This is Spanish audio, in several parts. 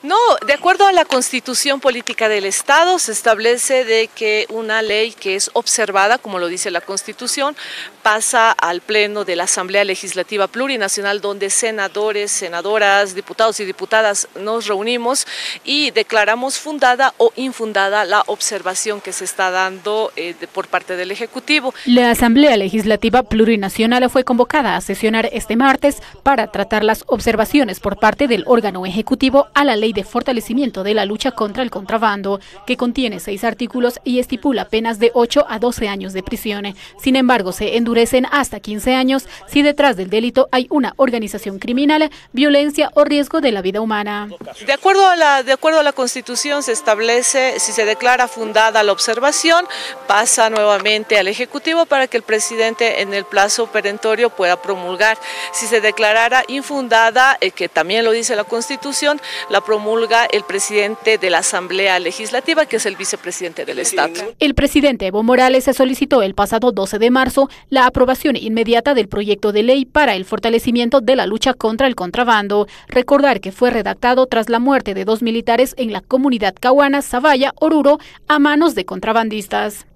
No, de acuerdo a la Constitución Política del Estado, se establece de que una ley que es observada, como lo dice la Constitución, pasa al Pleno de la Asamblea Legislativa Plurinacional, donde senadores, senadoras, diputados y diputadas nos reunimos y declaramos fundada o infundada la observación que se está dando eh, por parte del Ejecutivo. La Asamblea Legislativa Plurinacional fue convocada a sesionar este martes para tratar las observaciones por parte del órgano ejecutivo a la ley de Fortalecimiento de la Lucha contra el Contrabando, que contiene seis artículos y estipula penas de 8 a 12 años de prisión. Sin embargo, se endurecen hasta 15 años si detrás del delito hay una organización criminal, violencia o riesgo de la vida humana. De acuerdo a la, de acuerdo a la Constitución se establece, si se declara fundada la observación, pasa nuevamente al Ejecutivo para que el presidente en el plazo perentorio pueda promulgar. Si se declarara infundada, eh, que también lo dice la Constitución, la promulgación promulga el presidente de la Asamblea Legislativa, que es el vicepresidente del Estado. El presidente Evo Morales se solicitó el pasado 12 de marzo la aprobación inmediata del proyecto de ley para el fortalecimiento de la lucha contra el contrabando. Recordar que fue redactado tras la muerte de dos militares en la comunidad cahuana Zavalla, Oruro, a manos de contrabandistas.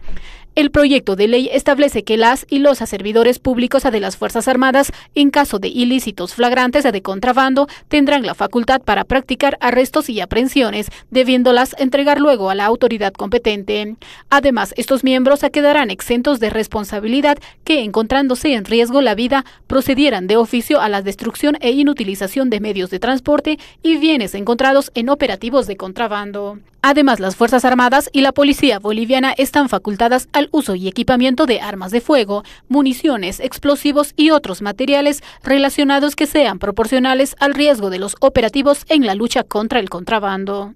El proyecto de ley establece que las y los servidores públicos de las Fuerzas Armadas, en caso de ilícitos flagrantes de contrabando, tendrán la facultad para practicar arrestos y aprehensiones, debiéndolas entregar luego a la autoridad competente. Además, estos miembros quedarán exentos de responsabilidad que, encontrándose en riesgo la vida, procedieran de oficio a la destrucción e inutilización de medios de transporte y bienes encontrados en operativos de contrabando. Además, las Fuerzas Armadas y la Policía Boliviana están facultadas al uso y equipamiento de armas de fuego, municiones, explosivos y otros materiales relacionados que sean proporcionales al riesgo de los operativos en la lucha contra el contrabando.